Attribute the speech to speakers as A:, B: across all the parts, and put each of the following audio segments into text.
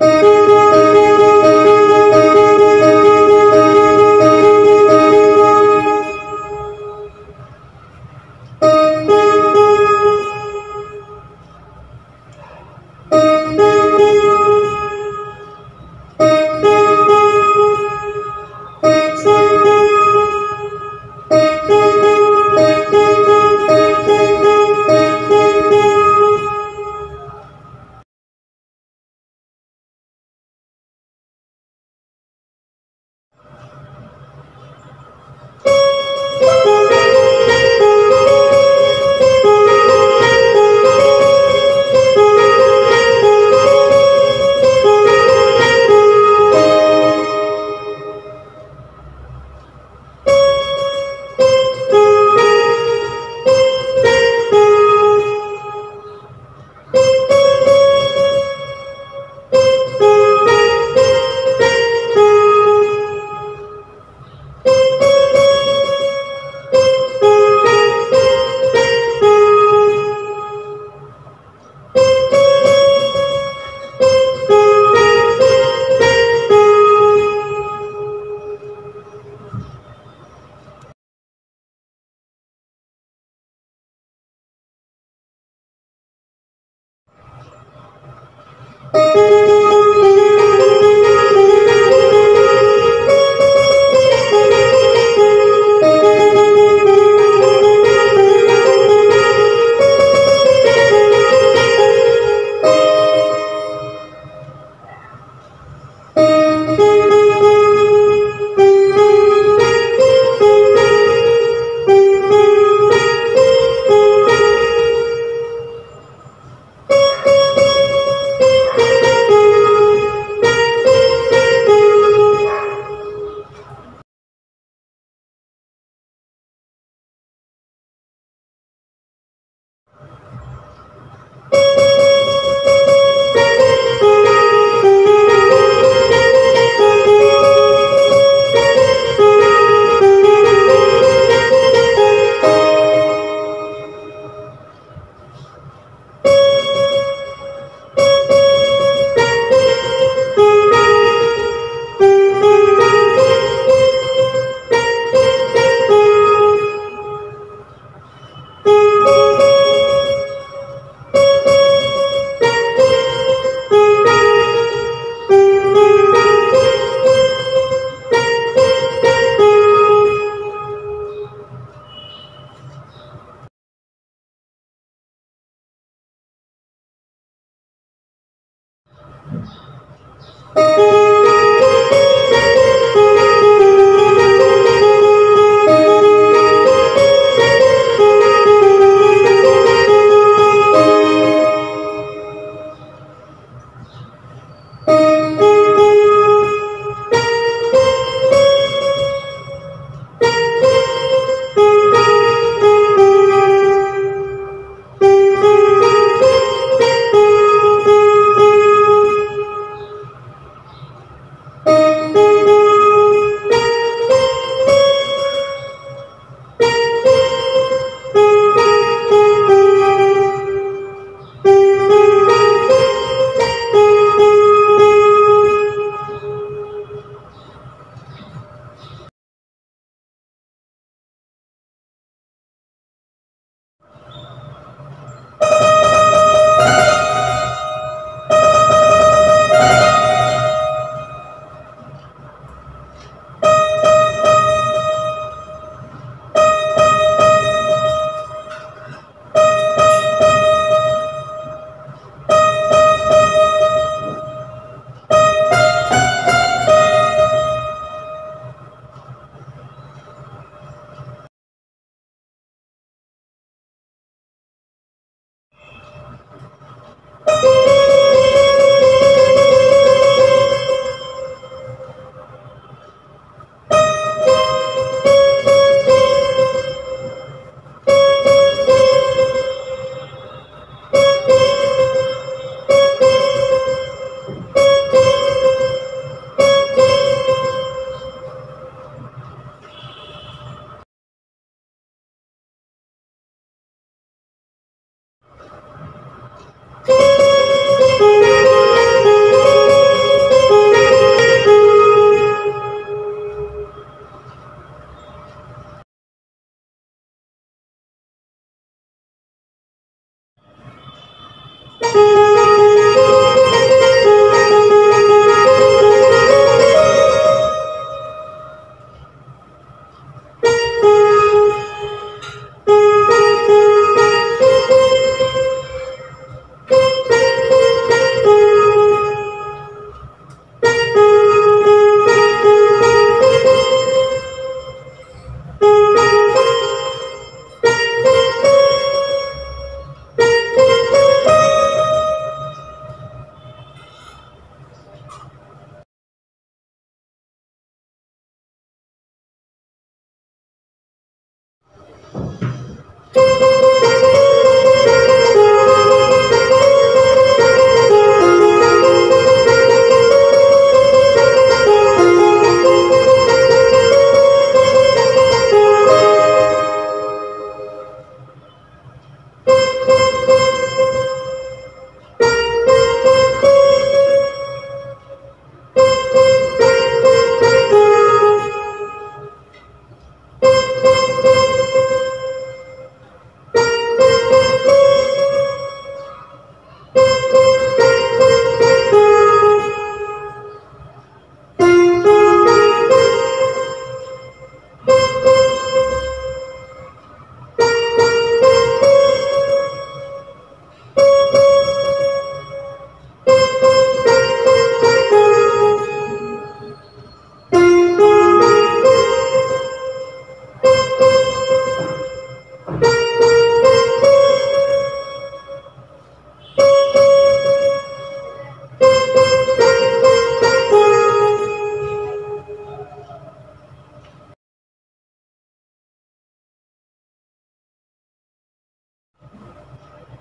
A: Música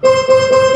A: Música